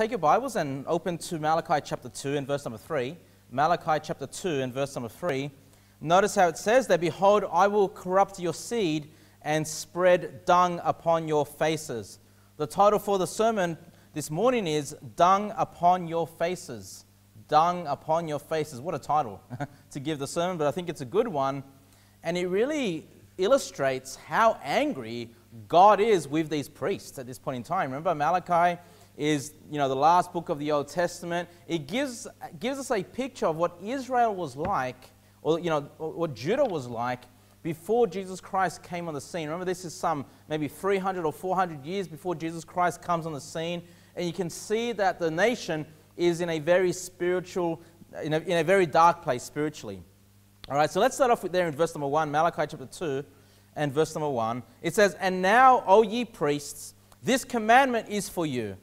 Take your Bibles and open to Malachi chapter 2 and verse number 3. Malachi chapter 2 and verse number 3. Notice how it says that, Behold, I will corrupt your seed and spread dung upon your faces. The title for the sermon this morning is Dung Upon Your Faces. Dung Upon Your Faces. What a title to give the sermon, but I think it's a good one. And it really illustrates how angry God is with these priests at this point in time. Remember, Malachi is you know the last book of the Old Testament. It gives gives us a picture of what Israel was like, or you know what Judah was like before Jesus Christ came on the scene. Remember, this is some maybe 300 or 400 years before Jesus Christ comes on the scene, and you can see that the nation is in a very spiritual, in a, in a very dark place spiritually. All right, so let's start off with there in verse number one, Malachi chapter two, and verse number one. It says, "And now, O ye priests, this commandment is for you."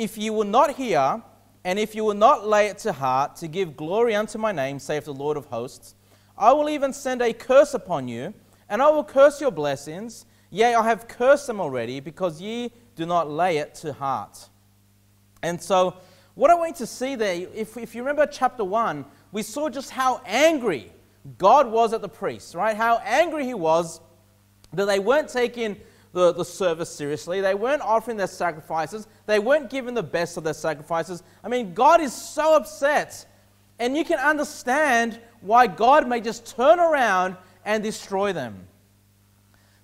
If you will not hear, and if you will not lay it to heart to give glory unto my name, saith the Lord of hosts, I will even send a curse upon you, and I will curse your blessings. Yea, I have cursed them already, because ye do not lay it to heart. And so, what I want to see there, if, if you remember chapter 1, we saw just how angry God was at the priests, right? How angry he was that they weren't taking the, the service seriously. They weren't offering their sacrifices. They weren't giving the best of their sacrifices. I mean, God is so upset. And you can understand why God may just turn around and destroy them.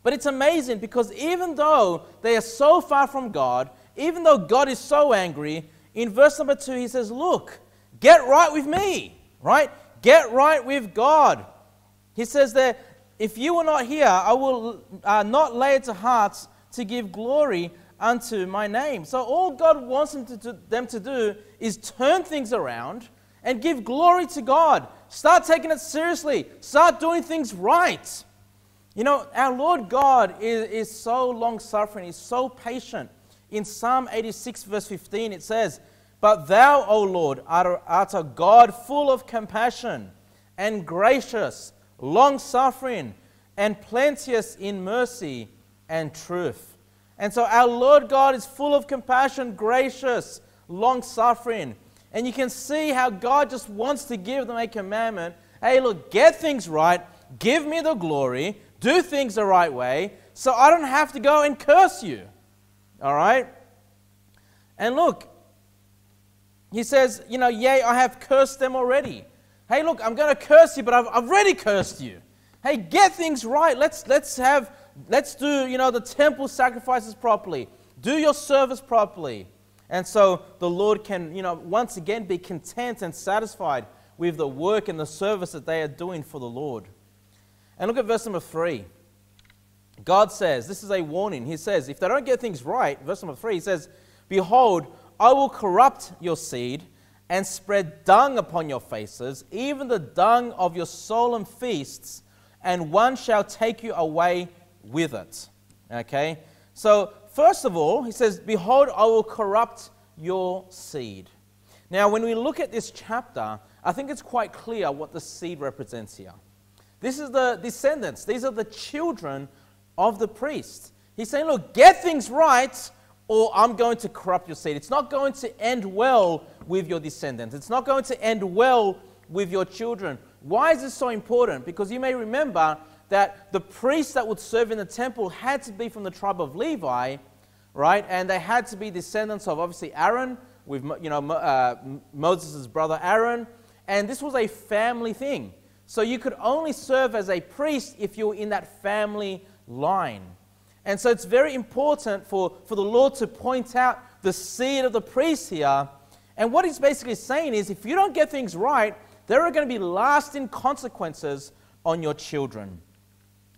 But it's amazing because even though they are so far from God, even though God is so angry, in verse number two, he says, Look, get right with me, right? Get right with God. He says there, if you were not here, I will uh, not lay it to heart to give glory unto my name. So all God wants them to, do, them to do is turn things around and give glory to God. Start taking it seriously. Start doing things right. You know, our Lord God is, is so long suffering, He's so patient. In Psalm 86, verse 15, it says, But thou, O Lord, art, art a God full of compassion and gracious long suffering, and plenteous in mercy and truth. And so our Lord God is full of compassion, gracious, long suffering. And you can see how God just wants to give them a commandment. Hey, look, get things right, give me the glory, do things the right way, so I don't have to go and curse you. All right? And look, he says, you know, yea, I have cursed them already. Hey, look, I'm going to curse you, but I've, I've already cursed you. Hey, get things right. Let's, let's have, let's do, you know, the temple sacrifices properly. Do your service properly. And so the Lord can, you know, once again be content and satisfied with the work and the service that they are doing for the Lord. And look at verse number three. God says, this is a warning. He says, if they don't get things right, verse number three, he says, Behold, I will corrupt your seed and spread dung upon your faces, even the dung of your solemn feasts, and one shall take you away with it. Okay? So, first of all, he says, Behold, I will corrupt your seed. Now, when we look at this chapter, I think it's quite clear what the seed represents here. This is the descendants, these are the children of the priest. He's saying, Look, get things right, or I'm going to corrupt your seed. It's not going to end well with your descendants. It's not going to end well with your children. Why is this so important? Because you may remember that the priests that would serve in the temple had to be from the tribe of Levi, right? And they had to be descendants of obviously Aaron, with you know uh, Moses' brother Aaron, and this was a family thing. So you could only serve as a priest if you were in that family line. And so it's very important for, for the Lord to point out the seed of the priest here and what he's basically saying is if you don't get things right, there are going to be lasting consequences on your children.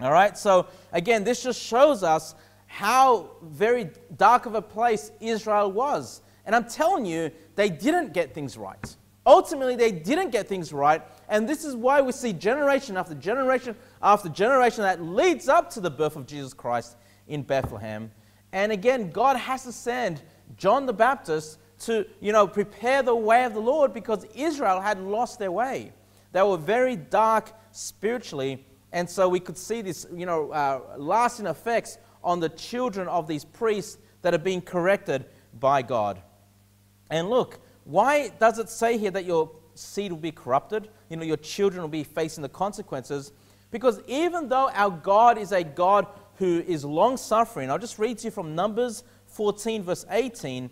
All right? So, again, this just shows us how very dark of a place Israel was. And I'm telling you, they didn't get things right. Ultimately, they didn't get things right. And this is why we see generation after generation after generation that leads up to the birth of Jesus Christ in Bethlehem. And again, God has to send John the Baptist to, you know, prepare the way of the Lord because Israel had lost their way. They were very dark spiritually, and so we could see this, you know, uh, lasting effects on the children of these priests that are being corrected by God. And look, why does it say here that your seed will be corrupted? You know, your children will be facing the consequences. Because even though our God is a God who is long suffering, I'll just read to you from Numbers 14, verse 18.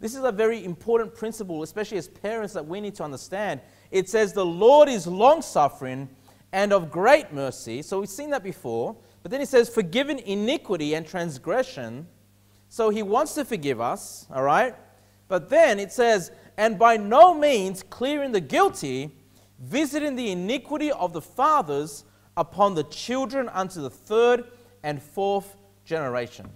This is a very important principle, especially as parents, that we need to understand. It says, The Lord is long suffering and of great mercy. So we've seen that before. But then he says, Forgiven iniquity and transgression. So he wants to forgive us, all right? But then it says, And by no means clearing the guilty, visiting the iniquity of the fathers upon the children unto the third and fourth generation.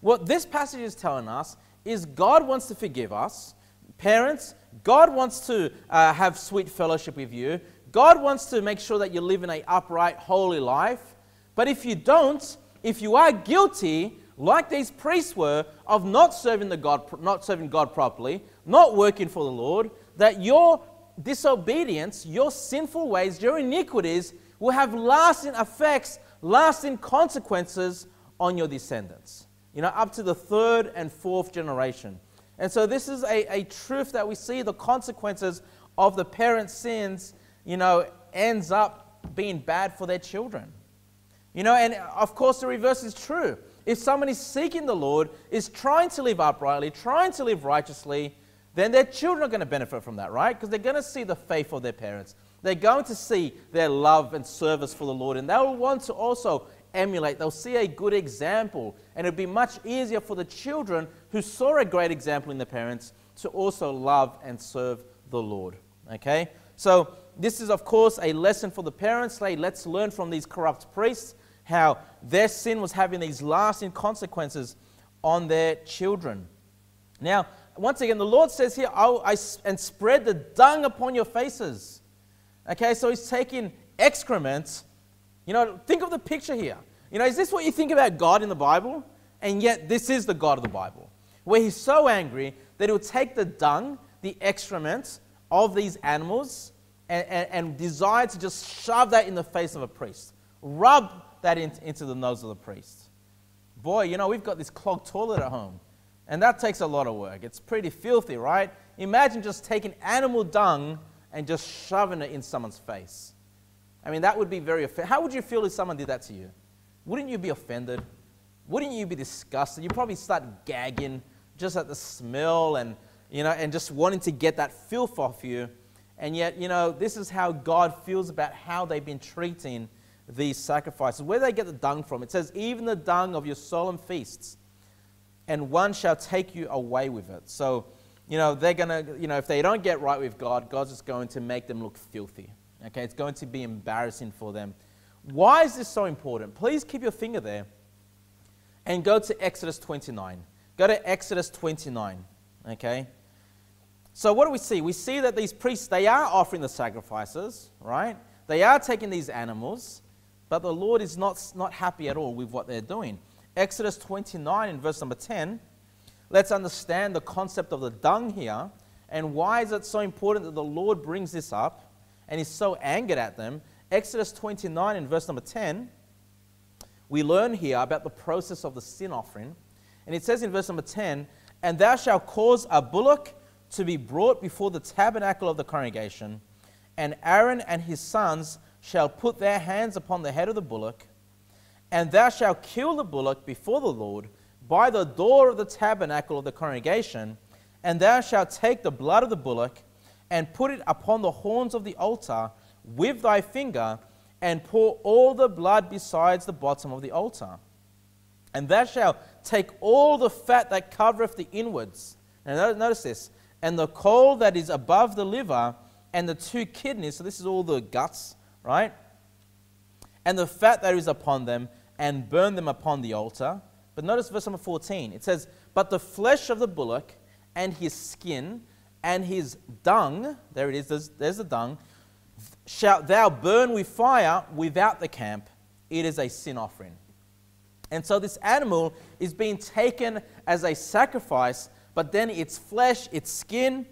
What this passage is telling us is God wants to forgive us. Parents, God wants to uh, have sweet fellowship with you. God wants to make sure that you live in an upright, holy life. But if you don't, if you are guilty, like these priests were, of not serving, the God, not serving God properly, not working for the Lord, that your disobedience, your sinful ways, your iniquities will have lasting effects, lasting consequences on your descendants. You know, up to the third and fourth generation. And so this is a, a truth that we see the consequences of the parents' sins, you know, ends up being bad for their children. You know, and uh, of course the reverse is true. If someone is seeking the Lord, is trying to live uprightly, trying to live righteously, then their children are going to benefit from that, right? Because they're going to see the faith of their parents. They're going to see their love and service for the Lord, and they'll want to also emulate. They'll see a good example, and it'll be much easier for the children who saw a great example in the parents to also love and serve the Lord. Okay? So, this is, of course, a lesson for the parents. Hey, let's learn from these corrupt priests how their sin was having these lasting consequences on their children. Now, once again, the Lord says here, oh, I, and spread the dung upon your faces. Okay, so he's taking excrement. You know, think of the picture here. You know, is this what you think about God in the Bible? And yet, this is the God of the Bible, where he's so angry that he'll take the dung, the excrement of these animals, and, and, and desire to just shove that in the face of a priest, rub that in, into the nose of the priest. Boy, you know, we've got this clogged toilet at home, and that takes a lot of work. It's pretty filthy, right? Imagine just taking animal dung and just shoving it in someone's face. I mean, that would be very offensive. How would you feel if someone did that to you? Wouldn't you be offended? Wouldn't you be disgusted? You'd probably start gagging just at the smell and, you know, and just wanting to get that filth off you. And yet, you know, this is how God feels about how they've been treating these sacrifices. Where they get the dung from? It says, even the dung of your solemn feasts, and one shall take you away with it. So, you know, they're going to, you know, if they don't get right with God, God's just going to make them look filthy. Okay, it's going to be embarrassing for them. Why is this so important? Please keep your finger there and go to Exodus 29. Go to Exodus 29. Okay? So what do we see? We see that these priests, they are offering the sacrifices, right? They are taking these animals, but the Lord is not, not happy at all with what they're doing. Exodus 29 in verse number 10 Let's understand the concept of the dung here and why is it so important that the Lord brings this up and is so angered at them. Exodus 29 in verse number 10, we learn here about the process of the sin offering. And it says in verse number 10, And thou shalt cause a bullock to be brought before the tabernacle of the congregation, and Aaron and his sons shall put their hands upon the head of the bullock, and thou shalt kill the bullock before the Lord by the door of the tabernacle of the congregation, and thou shalt take the blood of the bullock and put it upon the horns of the altar with thy finger, and pour all the blood besides the bottom of the altar. And thou shalt take all the fat that covereth the inwards. Now notice this. And the caul that is above the liver, and the two kidneys, so this is all the guts, right? And the fat that is upon them, and burn them upon the altar. But notice verse number 14. It says, But the flesh of the bullock and his skin and his dung, there it is, there's, there's the dung, shalt thou burn with fire without the camp. It is a sin offering. And so this animal is being taken as a sacrifice, but then its flesh, its skin,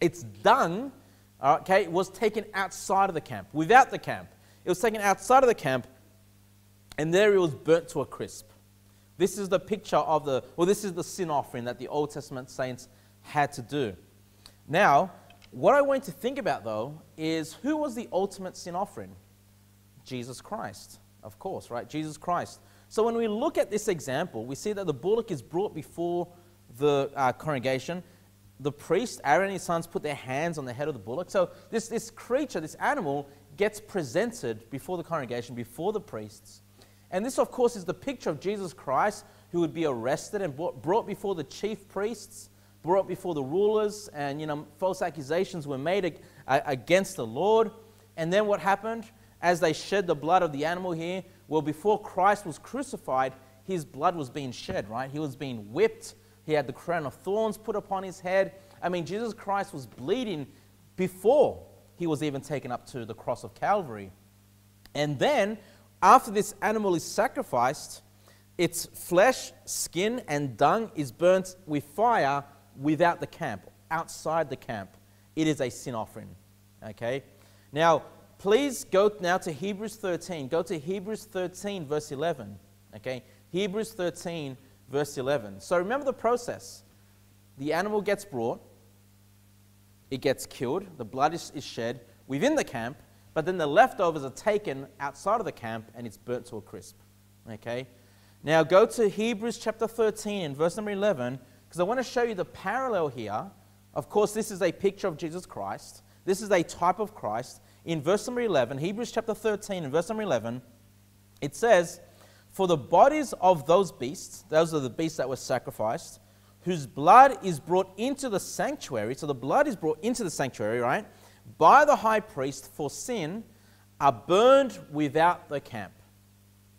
its dung, uh, okay, was taken outside of the camp, without the camp. It was taken outside of the camp, and there it was burnt to a crisp. This is the picture of the, well, this is the sin offering that the Old Testament saints had to do. Now, what I want you to think about though is who was the ultimate sin offering? Jesus Christ, of course, right? Jesus Christ. So when we look at this example, we see that the bullock is brought before the uh, congregation. The priest, Aaron and his sons, put their hands on the head of the bullock. So this, this creature, this animal, gets presented before the congregation, before the priests. And this, of course, is the picture of Jesus Christ who would be arrested and brought before the chief priests, brought before the rulers, and you know, false accusations were made against the Lord. And then what happened? As they shed the blood of the animal here, well, before Christ was crucified, his blood was being shed, right? He was being whipped. He had the crown of thorns put upon his head. I mean, Jesus Christ was bleeding before he was even taken up to the cross of Calvary. And then, after this animal is sacrificed, its flesh, skin, and dung is burnt with fire without the camp, outside the camp. It is a sin offering. Okay? Now, please go now to Hebrews 13. Go to Hebrews 13, verse 11. Okay? Hebrews 13, verse 11. So remember the process. The animal gets brought, it gets killed, the blood is, is shed within the camp, but then the leftovers are taken outside of the camp and it's burnt to a crisp. Okay? Now go to Hebrews chapter 13 and verse number 11 because I want to show you the parallel here. Of course, this is a picture of Jesus Christ. This is a type of Christ. In verse number 11, Hebrews chapter 13 and verse number 11, it says, For the bodies of those beasts, those are the beasts that were sacrificed, whose blood is brought into the sanctuary, so the blood is brought into the sanctuary, right, by the high priest for sin, are burned without the camp.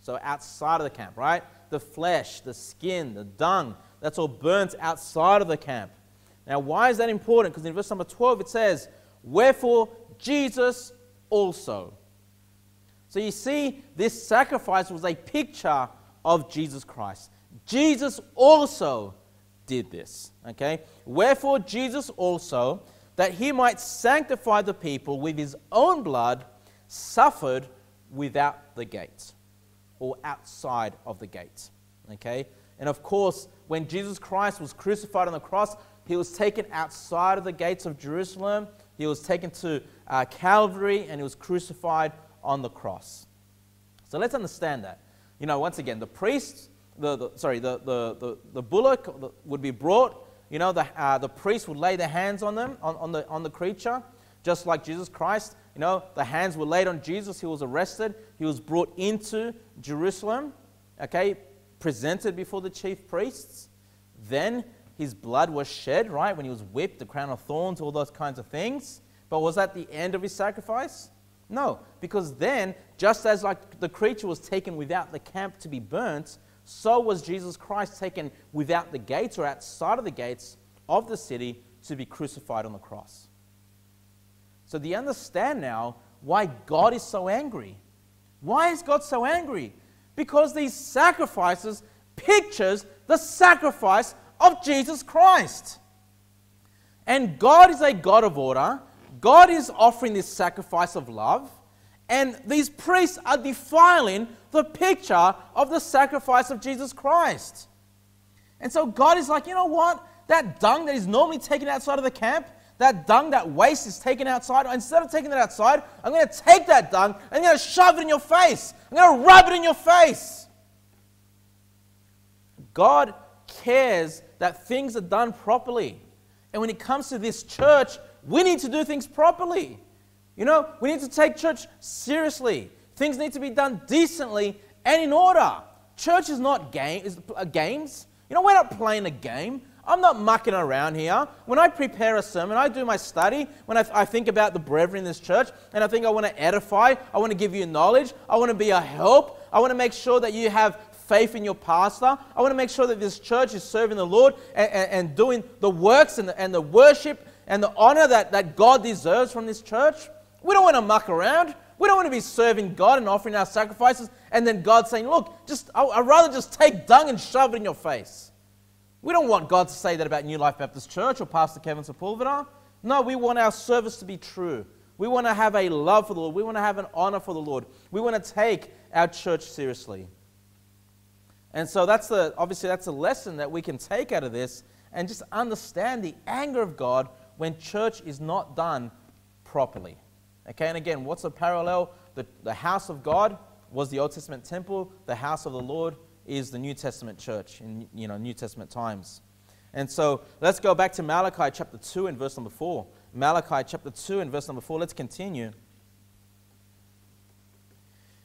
So outside of the camp, right? The flesh, the skin, the dung, that's all burnt outside of the camp. Now, why is that important? Because in verse number 12 it says, Wherefore Jesus also. So you see, this sacrifice was a picture of Jesus Christ. Jesus also did this. Okay? Wherefore Jesus also, that he might sanctify the people with his own blood, suffered without the gate or outside of the gate. Okay? And of course, when Jesus Christ was crucified on the cross, he was taken outside of the gates of Jerusalem. He was taken to uh, Calvary and he was crucified on the cross. So let's understand that. You know, once again, the priests, the, the sorry, the, the, the, the bullock would be brought. You know, the, uh, the priest would lay their hands on them, on, on, the, on the creature, just like Jesus Christ. You know, the hands were laid on Jesus. He was arrested. He was brought into Jerusalem. Okay, presented before the chief priests. Then his blood was shed, right? When he was whipped, the crown of thorns, all those kinds of things. But was that the end of his sacrifice? No, because then, just as like the creature was taken without the camp to be burnt, so was Jesus Christ taken without the gates or outside of the gates of the city to be crucified on the cross. So do you understand now why God is so angry? Why is God so angry? Because these sacrifices pictures the sacrifice of Jesus Christ. And God is a God of order. God is offering this sacrifice of love. And these priests are defiling the picture of the sacrifice of Jesus Christ. And so God is like, you know what? That dung that is normally taken outside of the camp, that dung, that waste is taken outside. Instead of taking it outside, I'm going to take that dung and I'm going to shove it in your face. I'm going to rub it in your face. God cares that things are done properly. And when it comes to this church, we need to do things properly. You know, we need to take church seriously. Things need to be done decently and in order. Church is not game, is, uh, games. You know, we're not playing a game. I'm not mucking around here. When I prepare a sermon, I do my study. When I, I think about the brethren in this church, and I think I want to edify, I want to give you knowledge, I want to be a help, I want to make sure that you have faith in your pastor. I want to make sure that this church is serving the Lord and, and, and doing the works and the, and the worship and the honor that, that God deserves from this church. We don't want to muck around. We don't want to be serving God and offering our sacrifices and then God saying, Look, just I'd rather just take dung and shove it in your face. We don't want God to say that about New Life Baptist Church or Pastor Kevin Sepulveda. No, we want our service to be true. We want to have a love for the Lord. We want to have an honor for the Lord. We want to take our church seriously. And so that's the obviously that's a lesson that we can take out of this and just understand the anger of God when church is not done properly. Okay, and again, what's the parallel? The, the house of God was the Old Testament temple, the house of the Lord is the New Testament church in you know, New Testament times. And so let's go back to Malachi chapter 2 and verse number 4. Malachi chapter 2 and verse number 4. Let's continue.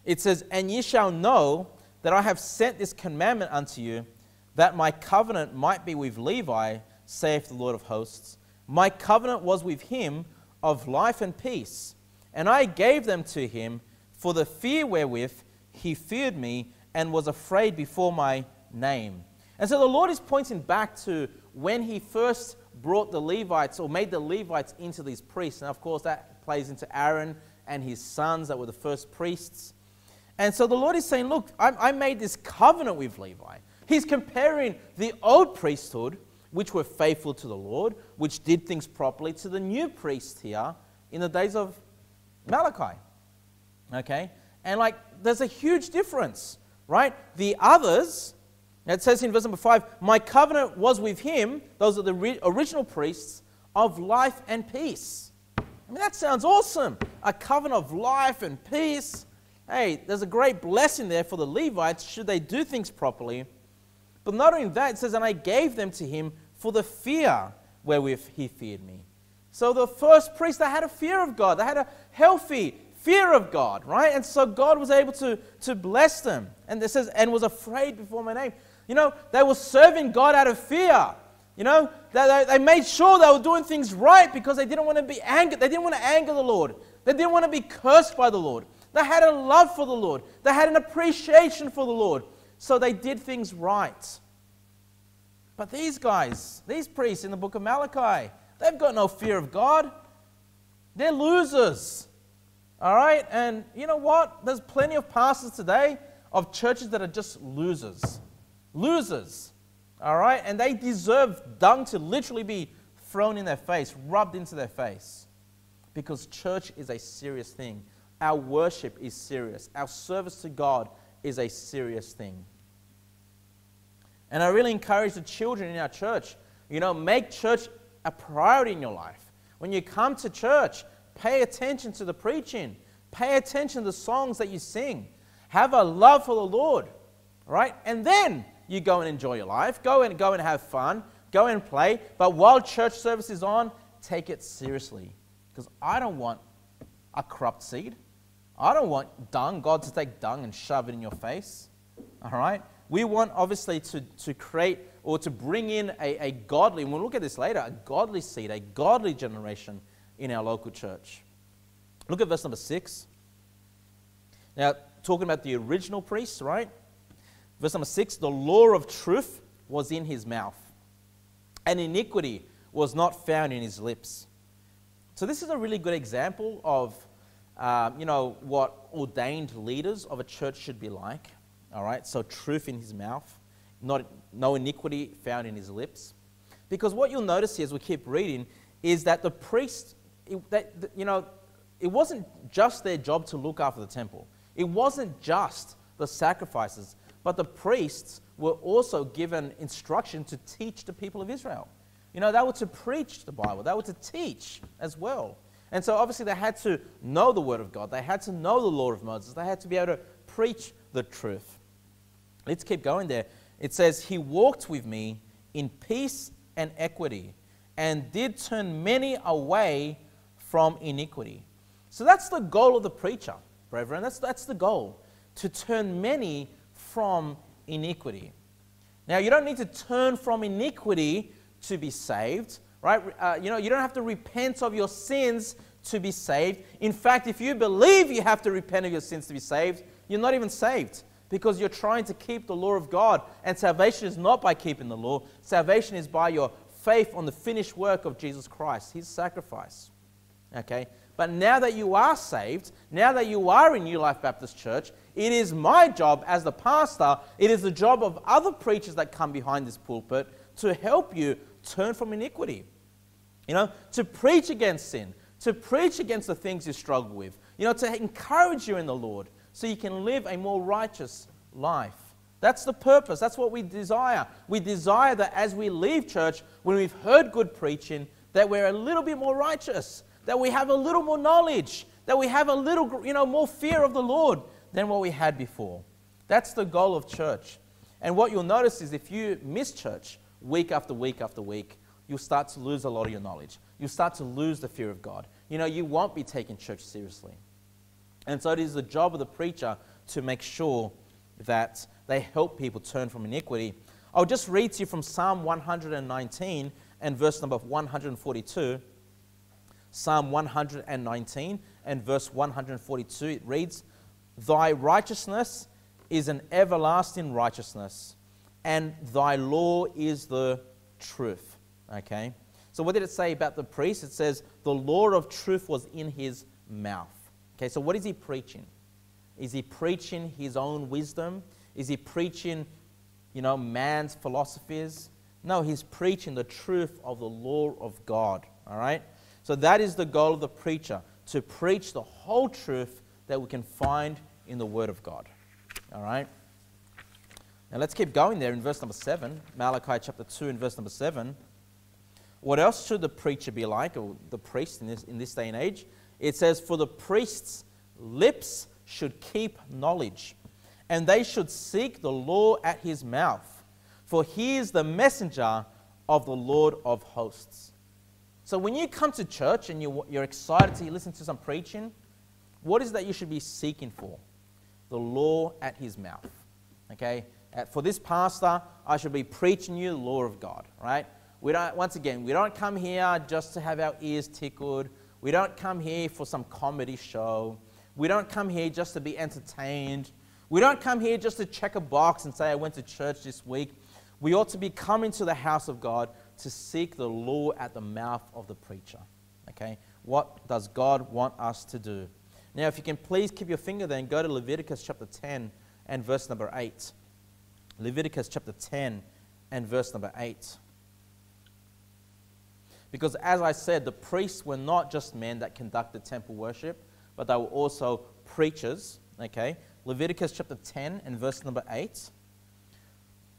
It says, And ye shall know that I have sent this commandment unto you, that my covenant might be with Levi, saith the Lord of hosts. My covenant was with him of life and peace, and I gave them to him for the fear wherewith he feared me and was afraid before my name. And so the Lord is pointing back to when he first brought the Levites or made the Levites into these priests. And of course, that plays into Aaron and his sons that were the first priests. And so the Lord is saying, Look, I, I made this covenant with Levi. He's comparing the old priesthood, which were faithful to the Lord, which did things properly, to the new priest here in the days of Malachi. Okay? And like, there's a huge difference, right? The others, it says in verse number 5, My covenant was with him, those are the original priests, of life and peace. I mean, that sounds awesome. A covenant of life and peace. Hey, there's a great blessing there for the Levites should they do things properly. But not only that, it says, And I gave them to him for the fear wherewith he feared me. So the first priests, they had a fear of God. They had a healthy fear of God, right? And so God was able to, to bless them. And it says, and was afraid before my name. You know, they were serving God out of fear. You know, they, they, they made sure they were doing things right because they didn't want to be angered. They didn't want to anger the Lord. They didn't want to be cursed by the Lord. They had a love for the Lord. They had an appreciation for the Lord. So they did things right. But these guys, these priests in the book of Malachi, they've got no fear of God. They're losers. All right? And you know what? There's plenty of pastors today of churches that are just losers. Losers. All right? And they deserve dung to literally be thrown in their face, rubbed into their face. Because church is a serious thing. Our worship is serious. Our service to God is a serious thing. And I really encourage the children in our church, you know, make church a priority in your life. When you come to church, pay attention to the preaching, pay attention to the songs that you sing. Have a love for the Lord, right? And then you go and enjoy your life. Go and go and have fun. Go and play. But while church service is on, take it seriously. Because I don't want a corrupt seed. I don't want dung, God to take dung and shove it in your face. All right? We want obviously to, to create or to bring in a, a godly, and we'll look at this later, a godly seed, a godly generation in our local church. Look at verse number six. Now, talking about the original priests, right? Verse number six the law of truth was in his mouth, and iniquity was not found in his lips. So, this is a really good example of, um, you know, what ordained leaders of a church should be like. All right, so truth in his mouth, not, no iniquity found in his lips. Because what you'll notice here as we keep reading is that the priest, it, you know, it wasn't just their job to look after the temple. It wasn't just the sacrifices, but the priests were also given instruction to teach the people of Israel. You know, they were to preach the Bible, they were to teach as well. And so obviously they had to know the Word of God, they had to know the law of Moses, they had to be able to preach the truth. Let's keep going there. It says, He walked with me in peace and equity, and did turn many away from iniquity. So that's the goal of the preacher, brethren. That's, that's the goal to turn many from iniquity. Now, you don't need to turn from iniquity to be saved, right? Uh, you know, you don't have to repent of your sins to be saved. In fact, if you believe you have to repent of your sins to be saved, you're not even saved because you're trying to keep the law of God. And salvation is not by keeping the law, salvation is by your faith on the finished work of Jesus Christ, his sacrifice. Okay? But now that you are saved, now that you are in New Life Baptist Church, it is my job as the pastor, it is the job of other preachers that come behind this pulpit to help you turn from iniquity. You know, to preach against sin, to preach against the things you struggle with, you know, to encourage you in the Lord so you can live a more righteous life. That's the purpose. That's what we desire. We desire that as we leave church, when we've heard good preaching, that we're a little bit more righteous, that we have a little more knowledge, that we have a little, you know, more fear of the Lord than what we had before. That's the goal of church. And what you'll notice is if you miss church week after week after week, you'll start to lose a lot of your knowledge. You'll start to lose the fear of God. You know, you won't be taking church seriously. And so it is the job of the preacher to make sure that they help people turn from iniquity. I'll just read to you from Psalm 119 and verse number 142. Psalm 119 and verse 142, it reads, Thy righteousness is an everlasting righteousness, and thy law is the truth. Okay? So, what did it say about the priest? It says, The law of truth was in his mouth. Okay, so what is he preaching? Is he preaching his own wisdom? Is he preaching, you know, man's philosophies? No, he's preaching the truth of the law of God. All right? So that is the goal of the preacher to preach the whole truth that we can find in the Word of God. All right? Now let's keep going there in verse number 7, Malachi chapter 2 and verse number 7. What else should the preacher be like, or the priest in this, in this day and age? It says, For the priest's lips should keep knowledge, and they should seek the law at his mouth, for he is the messenger of the Lord of hosts. So when you come to church and you, you're excited to listen to some preaching, what is that you should be seeking for? The law at his mouth. Okay? Uh, for this pastor, I should be preaching you the law of God, right? We don't, once again, we don't come here just to have our ears tickled. We don't come here for some comedy show. We don't come here just to be entertained. We don't come here just to check a box and say, I went to church this week. We ought to be coming to the house of God to seek the law at the mouth of the preacher. Okay? What does God want us to do? Now, if you can please keep your finger there and go to Leviticus chapter 10 and verse number 8. Leviticus chapter 10 and verse number 8. Because as I said, the priests were not just men that conducted temple worship, but they were also preachers. Okay? Leviticus chapter 10 and verse number 8.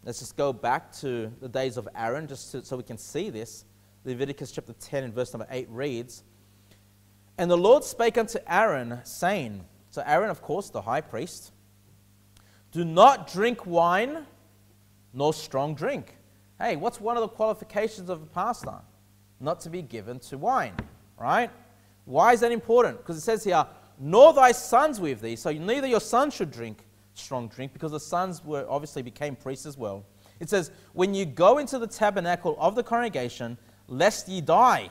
Let's just go back to the days of Aaron just to, so we can see this. Leviticus chapter 10 and verse number 8 reads, And the Lord spake unto Aaron, saying, So Aaron, of course, the high priest, do not drink wine nor strong drink. Hey, what's one of the qualifications of a pastor? Not to be given to wine, right? Why is that important? Because it says here, nor thy sons with thee. So neither your sons should drink strong drink because the sons were obviously became priests as well. It says, When you go into the tabernacle of the congregation, lest ye die,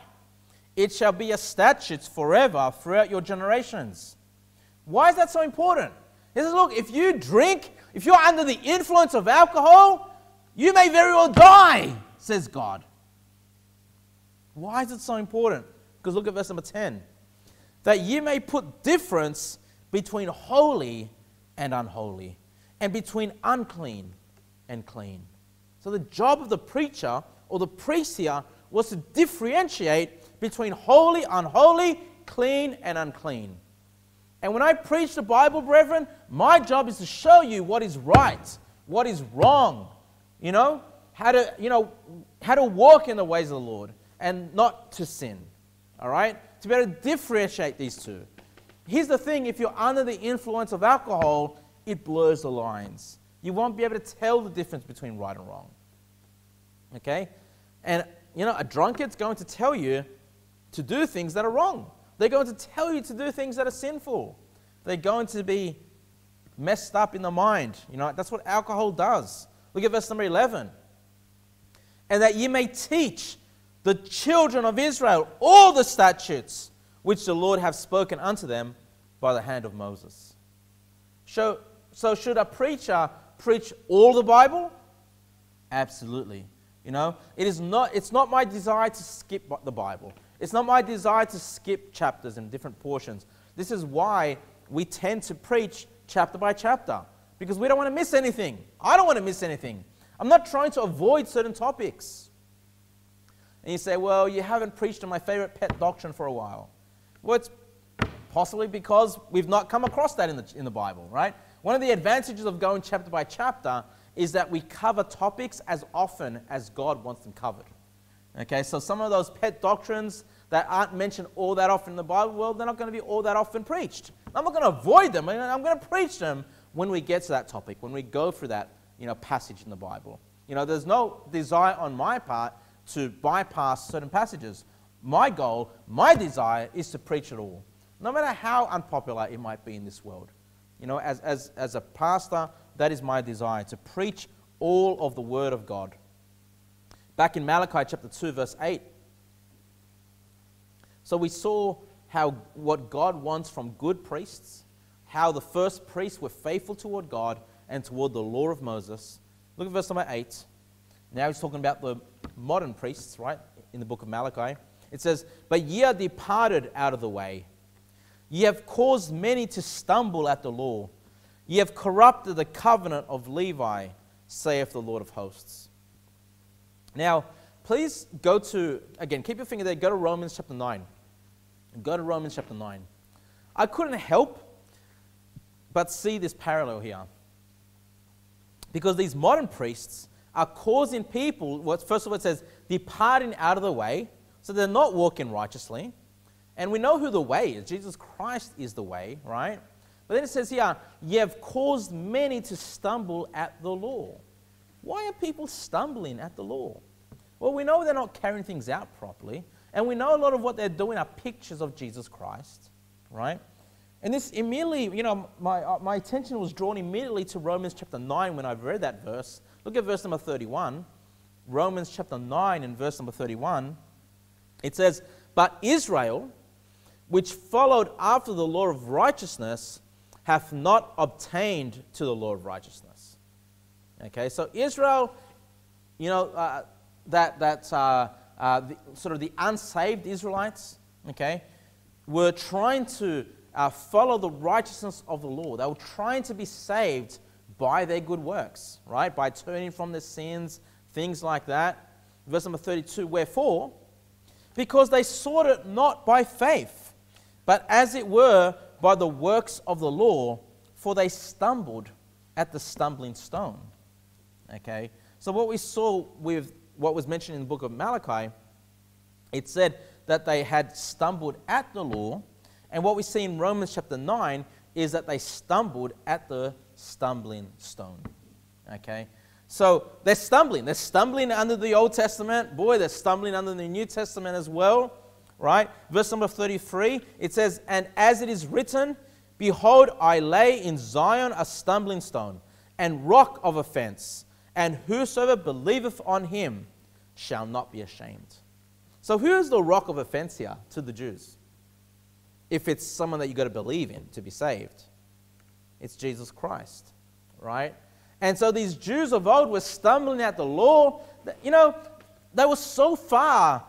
it shall be a statute forever throughout your generations. Why is that so important? He says, Look, if you drink, if you're under the influence of alcohol, you may very well die, says God. Why is it so important? Because look at verse number 10. That you may put difference between holy and unholy, and between unclean and clean. So the job of the preacher or the priest here was to differentiate between holy, unholy, clean, and unclean. And when I preach the Bible, brethren, my job is to show you what is right, what is wrong, you know, how to, you know, how to walk in the ways of the Lord and not to sin. All right? To be able to differentiate these two. Here's the thing if you're under the influence of alcohol, it blurs the lines. You won't be able to tell the difference between right and wrong. Okay? And, you know, a drunkard's going to tell you to do things that are wrong. They're going to tell you to do things that are sinful. They're going to be messed up in the mind. You know, that's what alcohol does. Look at verse number 11. And that ye may teach the children of Israel all the statutes which the Lord hath spoken unto them by the hand of Moses. So, so should a preacher preach all the Bible? Absolutely. You know, it is not, it's not my desire to skip the Bible. It's not my desire to skip chapters and different portions. This is why we tend to preach chapter by chapter because we don't want to miss anything. I don't want to miss anything. I'm not trying to avoid certain topics. And you say, well, you haven't preached on my favorite pet doctrine for a while. Well, it's possibly because we've not come across that in the, in the Bible, right? One of the advantages of going chapter by chapter is that we cover topics as often as God wants them covered. Okay, so some of those pet doctrines that aren't mentioned all that often in the Bible, well, they're not going to be all that often preached. I'm not going to avoid them. I'm going to preach them when we get to that topic, when we go through that you know, passage in the Bible. You know, there's no desire on my part to bypass certain passages. My goal, my desire is to preach it all, no matter how unpopular it might be in this world. You know, as, as, as a pastor, that is my desire to preach all of the Word of God. Back in Malachi chapter 2, verse 8. So we saw how what God wants from good priests, how the first priests were faithful toward God and toward the law of Moses. Look at verse number 8. Now he's talking about the modern priests, right, in the book of Malachi. It says, But ye are departed out of the way. Ye have caused many to stumble at the law. Ye have corrupted the covenant of Levi, saith the Lord of hosts. Now, please go to, again, keep your finger there, go to Romans chapter 9. Go to Romans chapter 9. I couldn't help but see this parallel here. Because these modern priests are causing people, what, first of all, it says, departing out of the way. So they're not walking righteously. And we know who the way is. Jesus Christ is the way, right? But then it says here, you have caused many to stumble at the law. Why are people stumbling at the law? Well, we know they're not carrying things out properly. And we know a lot of what they're doing are pictures of Jesus Christ, right? And this immediately, you know, my, uh, my attention was drawn immediately to Romans chapter 9 when I read that verse. Look at verse number 31. Romans chapter 9 and verse number 31. It says, But Israel, which followed after the law of righteousness, hath not obtained to the law of righteousness. Okay, so Israel, you know, uh, that, that uh, uh, the, sort of the unsaved Israelites, okay, were trying to uh, follow the righteousness of the law. They were trying to be saved by their good works, right? By turning from their sins, things like that. Verse number 32 Wherefore, because they sought it not by faith, but as it were by the works of the law, for they stumbled at the stumbling stone. Okay? So, what we saw with what was mentioned in the book of Malachi, it said that they had stumbled at the law. And what we see in Romans chapter 9 is that they stumbled at the stumbling stone. Okay? So they're stumbling. They're stumbling under the Old Testament. Boy, they're stumbling under the New Testament as well. Right? Verse number 33, it says, And as it is written, Behold, I lay in Zion a stumbling stone and rock of offense, and whosoever believeth on him shall not be ashamed. So, who is the rock of offense here to the Jews? If it's someone that you've got to believe in to be saved, it's Jesus Christ, right? And so these Jews of old were stumbling at the law. You know, they were so far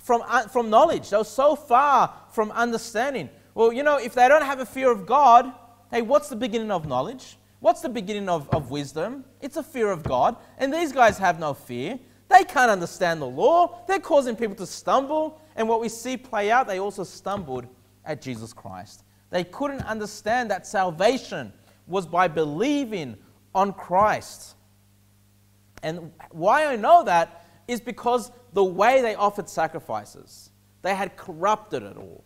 from, uh, from knowledge, they were so far from understanding. Well, you know, if they don't have a fear of God, hey, what's the beginning of knowledge? What's the beginning of, of wisdom? It's a fear of God. And these guys have no fear. They can't understand the law. They're causing people to stumble. And what we see play out, they also stumbled at Jesus Christ. They couldn't understand that salvation was by believing on Christ. And why I know that is because the way they offered sacrifices, they had corrupted it all.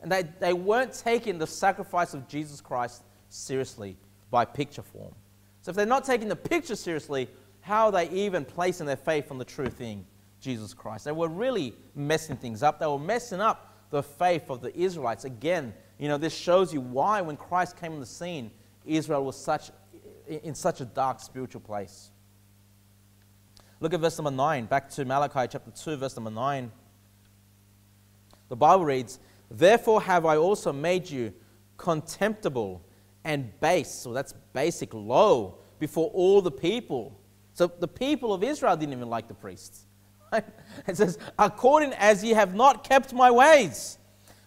And they, they weren't taking the sacrifice of Jesus Christ seriously by picture form. So if they're not taking the picture seriously, how are they even placing their faith on the true thing, Jesus Christ? They were really messing things up. They were messing up the faith of the Israelites. Again, you know, this shows you why when Christ came on the scene, Israel was such in such a dark spiritual place. Look at verse number 9, back to Malachi chapter 2, verse number 9. The Bible reads, Therefore have I also made you contemptible and base, so that's basic, low, before all the people. So the people of Israel didn't even like the priests. It says, according as ye have not kept my ways,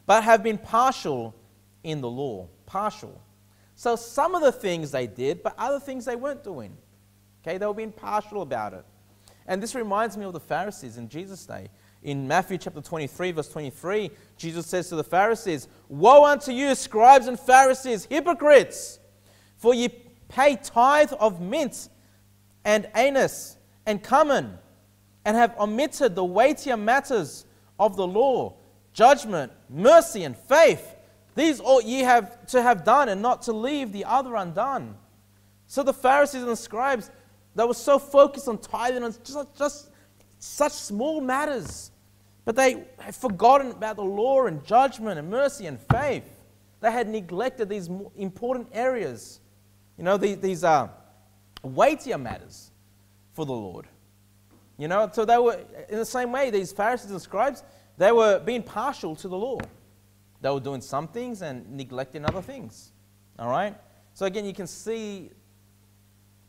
but have been partial in the law. Partial. So some of the things they did, but other things they weren't doing. Okay, they were being partial about it. And this reminds me of the Pharisees in Jesus' day. In Matthew chapter 23, verse 23, Jesus says to the Pharisees, Woe unto you, scribes and Pharisees, hypocrites! For ye pay tithe of mint and anise and Cummin, and have omitted the weightier matters of the law, judgment, mercy, and faith. These ought ye have to have done, and not to leave the other undone. So the Pharisees and the scribes, they were so focused on tithing and just, just such small matters, but they had forgotten about the law and judgment and mercy and faith. They had neglected these important areas. You know, these, these are weightier matters for the Lord. You know, so they were, in the same way, these Pharisees and scribes, they were being partial to the law. They were doing some things and neglecting other things. All right? So again, you can see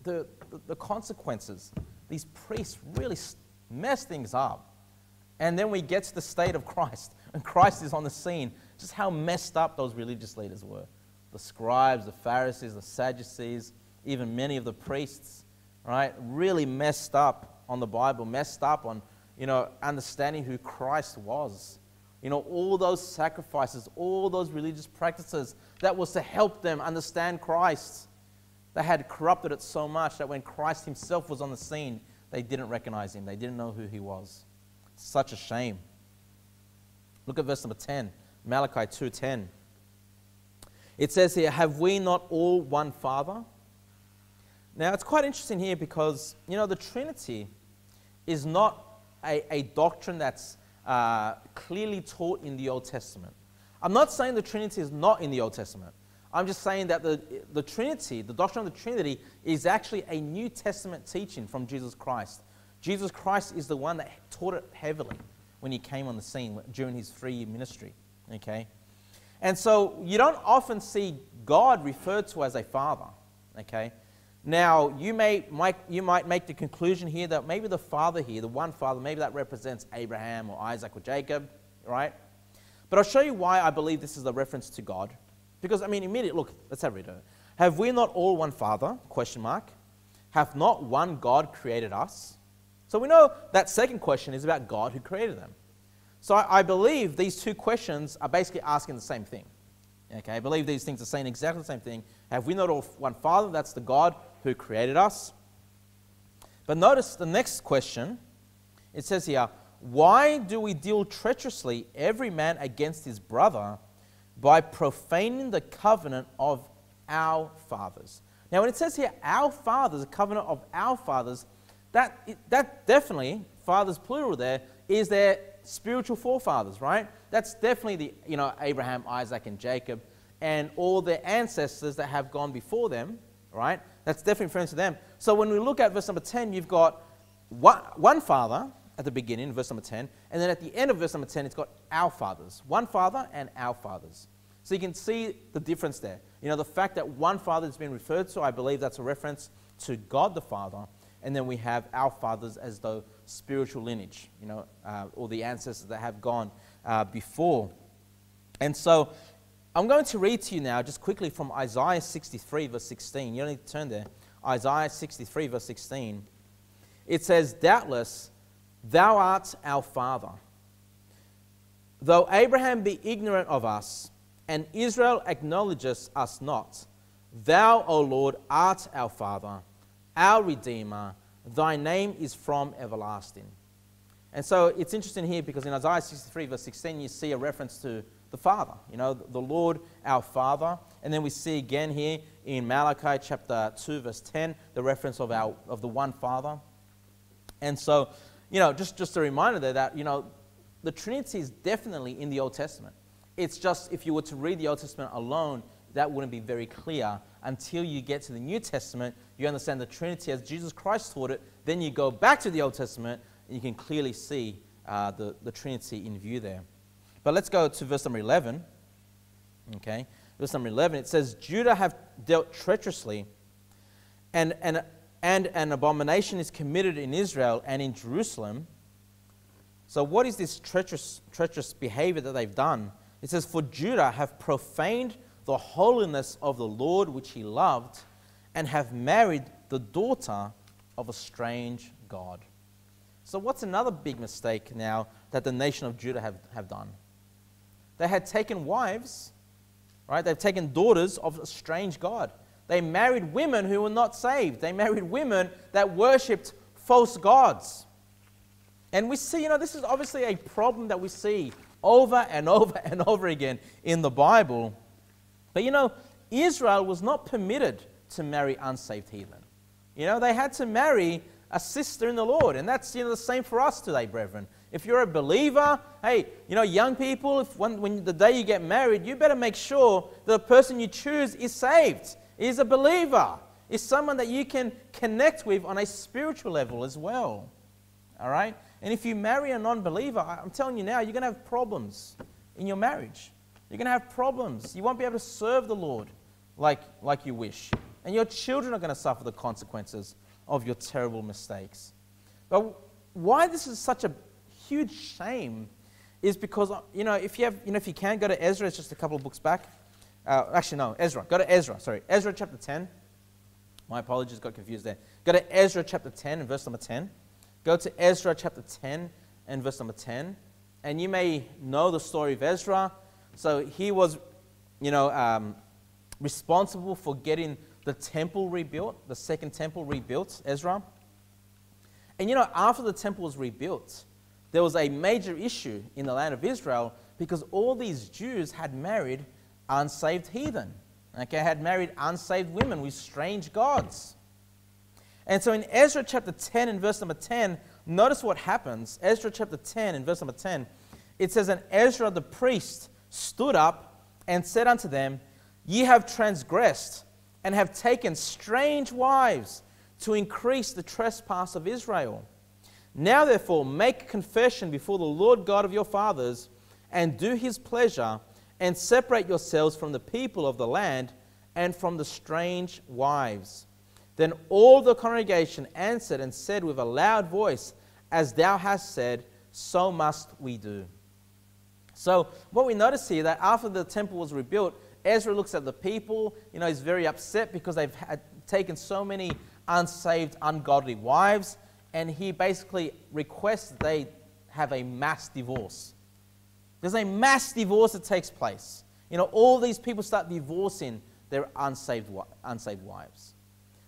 the, the, consequences. These priests really mess things up. And then we get to the state of Christ, and Christ is on the scene. Just how messed up those religious leaders were the scribes, the Pharisees, the Sadducees, even many of the priests, right? Really messed up on the Bible, messed up on, you know, understanding who Christ was. You know, all those sacrifices, all those religious practices that was to help them understand Christ. They had corrupted it so much that when Christ himself was on the scene, they didn't recognize him. They didn't know who he was. Such a shame. Look at verse number 10, Malachi 2:10. It says here, "Have we not all one Father?" Now, it's quite interesting here because, you know, the Trinity is not a, a doctrine that's uh, clearly taught in the Old Testament. I'm not saying the Trinity is not in the Old Testament. I'm just saying that the, the Trinity, the doctrine of the Trinity, is actually a New Testament teaching from Jesus Christ. Jesus Christ is the one that taught it heavily when he came on the scene during his three year ministry. Okay? And so you don't often see God referred to as a father. Okay? Now, you, may, might, you might make the conclusion here that maybe the father here, the one father, maybe that represents Abraham or Isaac or Jacob, right? But I'll show you why I believe this is a reference to God. Because, I mean, immediately, look, let's have a read of it. Have we not all one Father? Question mark. Have not one God created us? So we know that second question is about God who created them. So I, I believe these two questions are basically asking the same thing. Okay, I believe these things are saying exactly the same thing. Have we not all one Father? That's the God who created us. But notice the next question. It says here, Why do we deal treacherously every man against his brother by profaning the covenant of our fathers. Now, when it says here, our fathers, the covenant of our fathers, that, that definitely, fathers plural there, is their spiritual forefathers, right? That's definitely the, you know, Abraham, Isaac, and Jacob, and all their ancestors that have gone before them, right? That's definitely referring to them. So when we look at verse number 10, you've got one, father at the beginning, verse number 10, and then at the end of verse number 10, it's got our fathers. One father and our fathers. So you can see the difference there. You know, the fact that one father has been referred to, I believe that's a reference to God the Father. And then we have our fathers as though spiritual lineage, you know, uh, or the ancestors that have gone uh, before. And so I'm going to read to you now, just quickly from Isaiah 63, verse 16. You don't need to turn there. Isaiah 63, verse 16. It says, Doubtless, thou art our father. Though Abraham be ignorant of us, and Israel acknowledges us not. Thou, O Lord, art our Father, our Redeemer. Thy name is from everlasting. And so it's interesting here because in Isaiah 63, verse 16, you see a reference to the Father, you know, the Lord, our Father. And then we see again here in Malachi chapter 2, verse 10, the reference of, our, of the one Father. And so, you know, just, just a reminder there that, you know, the Trinity is definitely in the Old Testament. It's just if you were to read the Old Testament alone, that wouldn't be very clear. Until you get to the New Testament, you understand the Trinity as Jesus Christ taught it. Then you go back to the Old Testament, and you can clearly see uh, the, the Trinity in view there. But let's go to verse number 11. Okay, verse number 11, it says, Judah have dealt treacherously, and, and, and an abomination is committed in Israel and in Jerusalem. So, what is this treacherous, treacherous behavior that they've done? It says, For Judah have profaned the holiness of the Lord which he loved, and have married the daughter of a strange God. So, what's another big mistake now that the nation of Judah have, have done? They had taken wives, right? They've taken daughters of a strange God. They married women who were not saved. They married women that worshipped false gods. And we see, you know, this is obviously a problem that we see over and over and over again in the Bible. But you know, Israel was not permitted to marry unsaved heathen. You know, they had to marry a sister in the Lord. And that's, you know, the same for us today, brethren. If you're a believer, hey, you know, young people, if when, when the day you get married, you better make sure the person you choose is saved, is a believer, is someone that you can connect with on a spiritual level as well. All right? And if you marry a non believer, I'm telling you now, you're going to have problems in your marriage. You're going to have problems. You won't be able to serve the Lord like, like you wish. And your children are going to suffer the consequences of your terrible mistakes. But why this is such a huge shame is because, you know, if you, have, you know, if you can, go to Ezra, it's just a couple of books back. Uh, actually, no, Ezra. Go to Ezra, sorry. Ezra chapter 10. My apologies, got confused there. Go to Ezra chapter 10 and verse number 10. Go to Ezra chapter 10 and verse number 10. And you may know the story of Ezra. So he was, you know, um, responsible for getting the temple rebuilt, the second temple rebuilt, Ezra. And you know, after the temple was rebuilt, there was a major issue in the land of Israel because all these Jews had married unsaved heathen. Okay, had married unsaved women with strange gods. And so in Ezra chapter 10 and verse number 10, notice what happens. Ezra chapter 10 and verse number 10, it says, And Ezra the priest stood up and said unto them, Ye have transgressed and have taken strange wives to increase the trespass of Israel. Now, therefore, make confession before the Lord God of your fathers, and do his pleasure, and separate yourselves from the people of the land and from the strange wives. Then all the congregation answered and said with a loud voice, As thou hast said, so must we do. So, what we notice here that after the temple was rebuilt, Ezra looks at the people, you know, he's very upset because they've had, taken so many unsaved, ungodly wives, and he basically requests they have a mass divorce. There's a mass divorce that takes place. You know, all these people start divorcing their unsaved, unsaved wives.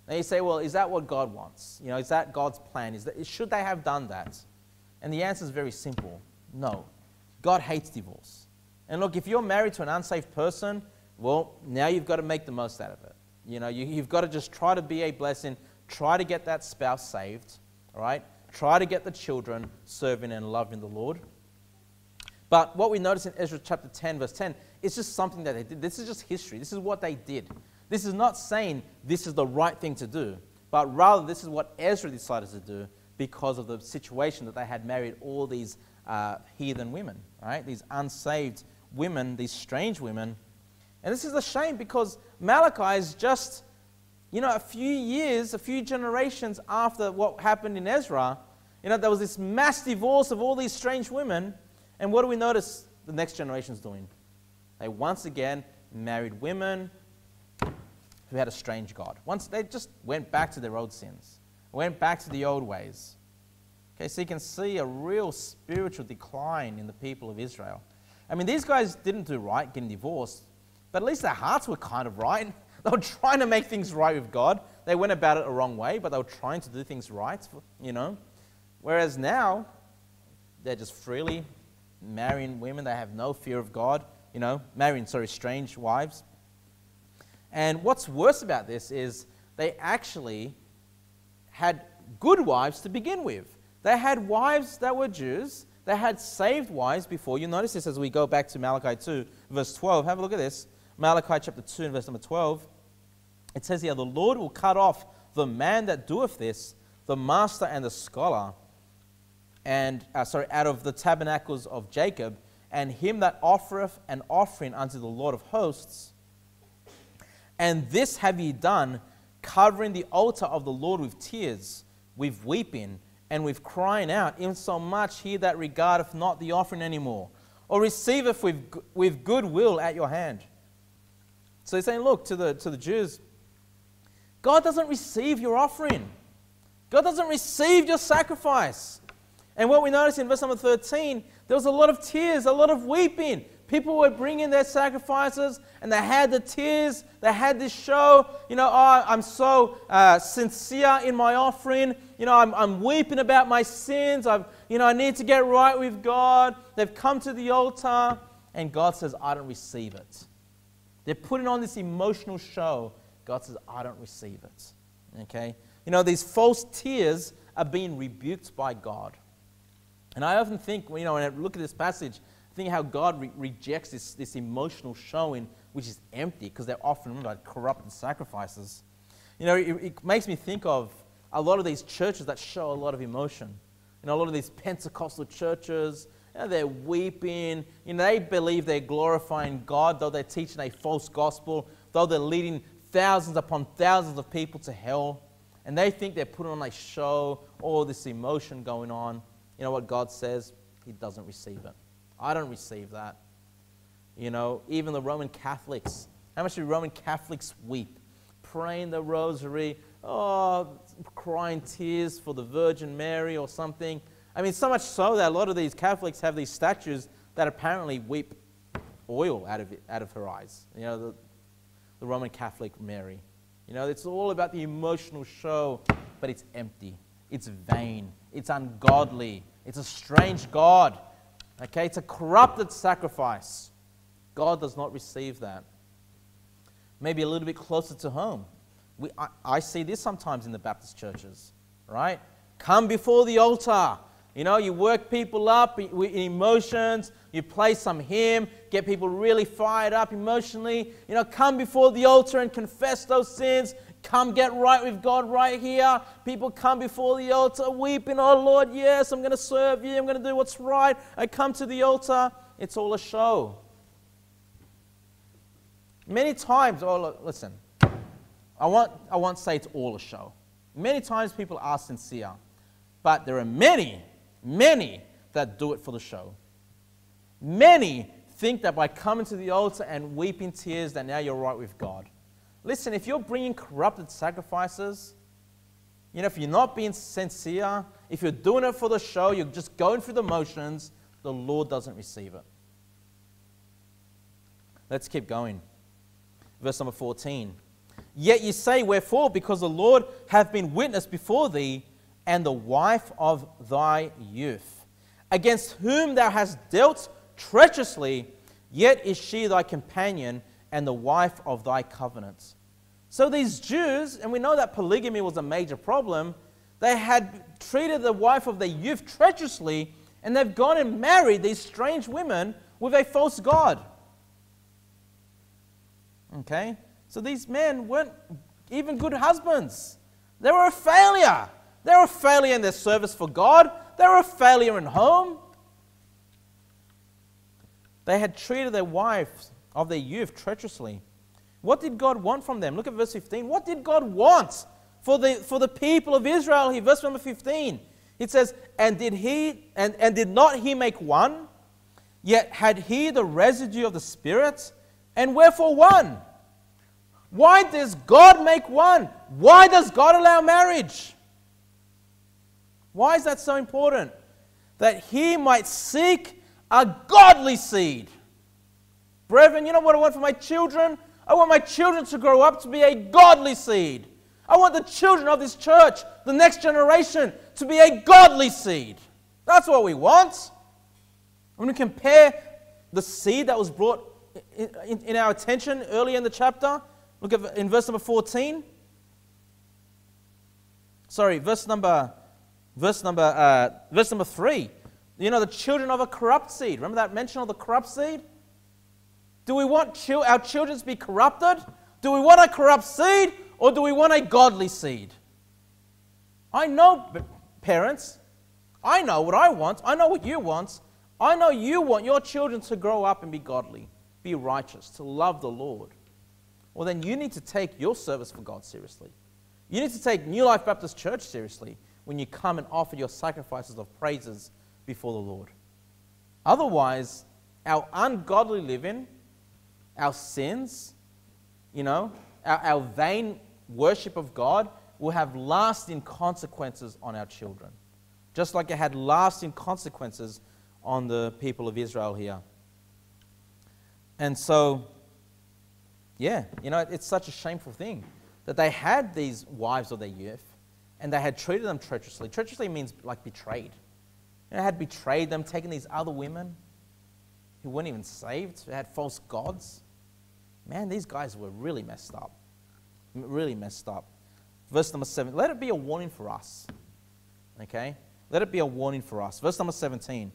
Now you say, well, is that what God wants? You know, is that God's plan? Is that, should they have done that? And the answer is very simple no. God hates divorce. And look, if you're married to an unsaved person, well, now you've got to make the most out of it. You know, you, you've got to just try to be a blessing, try to get that spouse saved, all right? Try to get the children serving and loving the Lord. But what we notice in Ezra chapter 10, verse 10, it's just something that they did. This is just history. This is what they did. This is not saying this is the right thing to do, but rather this is what Ezra decided to do because of the situation that they had married all these uh, heathen women, right? These unsaved women, these strange women and this is a shame because Malachi is just, you know, a few years, a few generations after what happened in Ezra. You know, there was this mass divorce of all these strange women. And what do we notice the next generation's doing? They once again married women who had a strange God. Once they just went back to their old sins, went back to the old ways. Okay, so you can see a real spiritual decline in the people of Israel. I mean, these guys didn't do right getting divorced. But at least their hearts were kind of right. They were trying to make things right with God. They went about it a wrong way, but they were trying to do things right, you know. Whereas now, they're just freely marrying women. They have no fear of God, you know, marrying, sorry, strange wives. And what's worse about this is they actually had good wives to begin with. They had wives that were Jews. They had saved wives before. You notice this as we go back to Malachi 2, verse 12. Have a look at this. Malachi chapter 2 and verse number 12, it says here, The Lord will cut off the man that doeth this, the master and the scholar, and uh, sorry, out of the tabernacles of Jacob, and him that offereth an offering unto the Lord of hosts. And this have ye done, covering the altar of the Lord with tears, with weeping, and with crying out, insomuch he that regardeth not the offering any more, or receiveth with, with good will at your hand. So he's saying, look, to the, to the Jews, God doesn't receive your offering. God doesn't receive your sacrifice. And what we notice in verse number 13, there was a lot of tears, a lot of weeping. People were bringing their sacrifices and they had the tears, they had this show, you know, oh, I'm so uh, sincere in my offering, you know, I'm, I'm weeping about my sins, I've, you know, I need to get right with God. They've come to the altar and God says, I don't receive it. They're putting on this emotional show. God says, I don't receive it. Okay? You know, these false tears are being rebuked by God. And I often think, you know, when I look at this passage, think how God re- rejects this, this emotional showing, which is empty, because they're often like corrupted sacrifices. You know, it, it, makes me think of a lot of these churches that show a lot of emotion. You know, a lot of these Pentecostal churches, you know, they're weeping. You know, they believe they're glorifying God, though they're teaching a false gospel, though they're leading thousands upon thousands of people to hell. And they think they're putting on a show, all this emotion going on. You know what God says? He doesn't receive it. I don't receive that. You know, even the Roman Catholics. How much do Roman Catholics weep? Praying the rosary, oh, crying tears for the Virgin Mary or something. I mean, so much so that a lot of these Catholics have these statues that apparently weep oil out of, it, out of her eyes. You know, the, the Roman Catholic Mary. You know, it's all about the emotional show, but it's empty. It's vain. It's ungodly. It's a strange God. Okay, it's a corrupted sacrifice. God does not receive that. Maybe a little bit closer to home. We, I, I see this sometimes in the Baptist churches, right? Come before the altar. You know, you work people up in emotions, you play some hymn, get people really fired up emotionally. You know, come before the altar and confess those sins. Come get right with God right here. People come before the altar weeping, Oh Lord, yes, I'm going to serve you. I'm going to do what's right. I come to the altar. It's all a show. Many times, oh, look, listen, I won't, I won't say it's all a show. Many times people are sincere, but there are many Many that do it for the show. Many think that by coming to the altar and weeping tears that now you're right with God. Listen, if you're bringing corrupted sacrifices, you know, if you're not being sincere, if you're doing it for the show, you're just going through the motions, the Lord doesn't receive it. Let's keep going. Verse number 14. Yet you say, Wherefore? Because the Lord hath been witness before thee and the wife of thy youth, against whom thou hast dealt treacherously, yet is she thy companion and the wife of thy covenants. So these Jews, and we know that polygamy was a major problem, they had treated the wife of their youth treacherously, and they've gone and married these strange women with a false god. Okay? So these men weren't even good husbands. They were a failure. They were a failure in their service for God, they were a failure in home. They had treated their wives of their youth treacherously. What did God want from them? Look at verse 15. What did God want for the, for the people of Israel here? Verse number 15. It says, And did he and, and did not he make one? Yet had he the residue of the Spirit? And wherefore one? Why does God make one? Why does God allow marriage? Why is that so important? That he might seek a godly seed. Brethren, you know what I want for my children? I want my children to grow up to be a godly seed. I want the children of this church, the next generation, to be a godly seed. That's what we want. When we compare the seed that was brought in, in, in our attention earlier in the chapter, look at in verse number 14. Sorry, verse number Verse number, uh, verse number three. You know, the children of a corrupt seed. Remember that mention of the corrupt seed? Do we want our children to be corrupted? Do we want a corrupt seed or do we want a godly seed? I know, parents, I know what I want. I know what you want. I know you want your children to grow up and be godly, be righteous, to love the Lord. Well, then you need to take your service for God seriously. You need to take New Life Baptist Church seriously when you come and offer your sacrifices of praises before the Lord. Otherwise, our ungodly living, our sins, you know, our, our vain worship of God will have lasting consequences on our children. Just like it had lasting consequences on the people of Israel here. And so, yeah, you know, it's such a shameful thing that they had these wives of their youth and they had treated them treacherously. Treacherously means like betrayed. You know, had betrayed them, taken these other women who weren't even saved, who had false gods. Man, these guys were really messed up. Really messed up. Verse number seven. Let it be a warning for us. Okay? Let it be a warning for us. Verse number 17.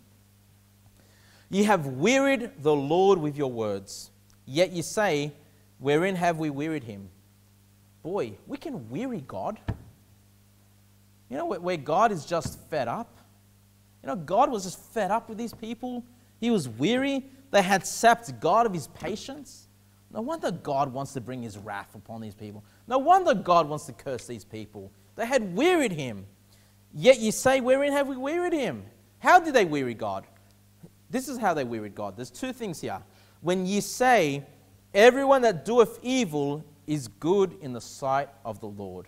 Ye have wearied the Lord with your words, yet ye say, Wherein have we wearied him? Boy, we can weary God. You know, where God is just fed up. You know, God was just fed up with these people. He was weary. They had sapped God of his patience. No wonder God wants to bring his wrath upon these people. No wonder God wants to curse these people. They had wearied him. Yet you say, Wherein have we wearied him? How did they weary God? This is how they wearied God. There's two things here. When ye say, Everyone that doeth evil is good in the sight of the Lord,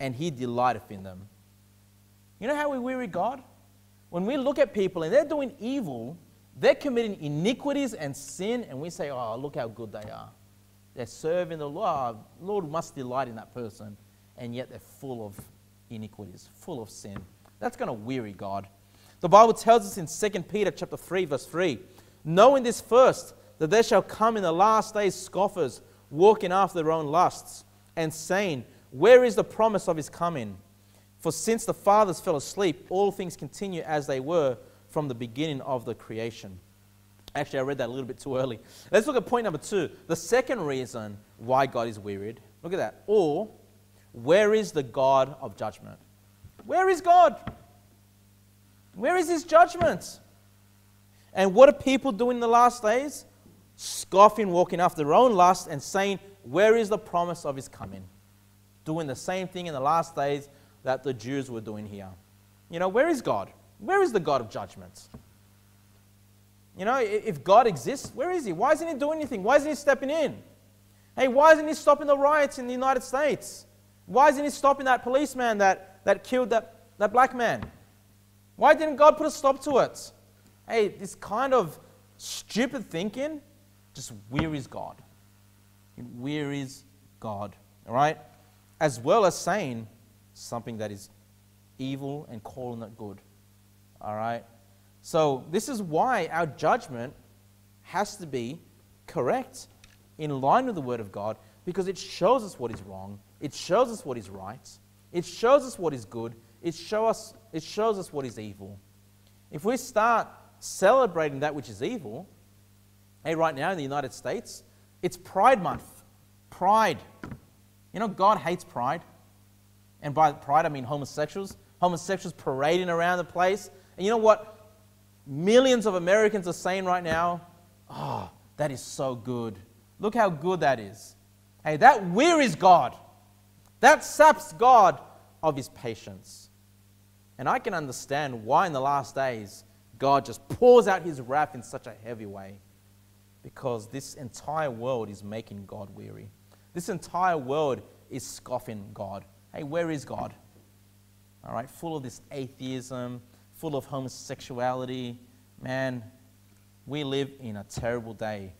and he delighteth in them. You know how we weary God? When we look at people and they're doing evil, they're committing iniquities and sin, and we say, Oh, look how good they are. They're serving the Lord. Oh, Lord must delight in that person, and yet they're full of iniquities, full of sin. That's going to weary God. The Bible tells us in 2 Peter chapter 3, verse 3, knowing this first, that there shall come in the last days scoffers, walking after their own lusts, and saying, Where is the promise of his coming? For since the fathers fell asleep, all things continue as they were from the beginning of the creation. Actually, I read that a little bit too early. Let's look at point number two. The second reason why God is wearied. Look at that. Or, where is the God of judgment? Where is God? Where is his judgment? And what are people doing in the last days? Scoffing, walking after their own lust, and saying, Where is the promise of his coming? Doing the same thing in the last days that the Jews were doing here. You know, where is God? Where is the God of judgments? You know, if God exists, where is he? Why isn't he doing anything? Why isn't he stepping in? Hey, why isn't he stopping the riots in the United States? Why isn't he stopping that policeman that, that killed that, that black man? Why didn't God put a stop to it? Hey, this kind of stupid thinking just wearies God. It wearies God, all right? As well as saying something that is evil and calling it good, all right? So, this is why our judgment has to be correct, in line with the Word of God, because it shows us what is wrong, it shows us what is right, it shows us what is good, it, show us, it shows us what is evil. If we start celebrating that which is evil, hey, right now in the United States, it's Pride Month. Pride. You know, God hates pride. And by pride, I mean homosexuals. Homosexuals parading around the place. And you know what? Millions of Americans are saying right now, oh, that is so good. Look how good that is. Hey, that wearies God. That saps God of his patience. And I can understand why in the last days God just pours out his wrath in such a heavy way. Because this entire world is making God weary. This entire world is scoffing God. Hey, where is God? All right, full of this atheism, full of homosexuality. Man, we live in a terrible day.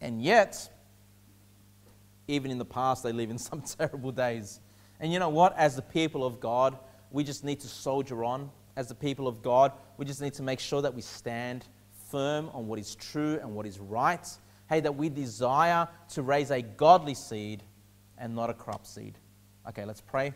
And yet, even in the past, they live in some terrible days. And you know what? As the people of God, we just need to soldier on. As the people of God, we just need to make sure that we stand firm on what is true and what is right. Hey, that we desire to raise a godly seed and not a crop seed. Okay, let's pray.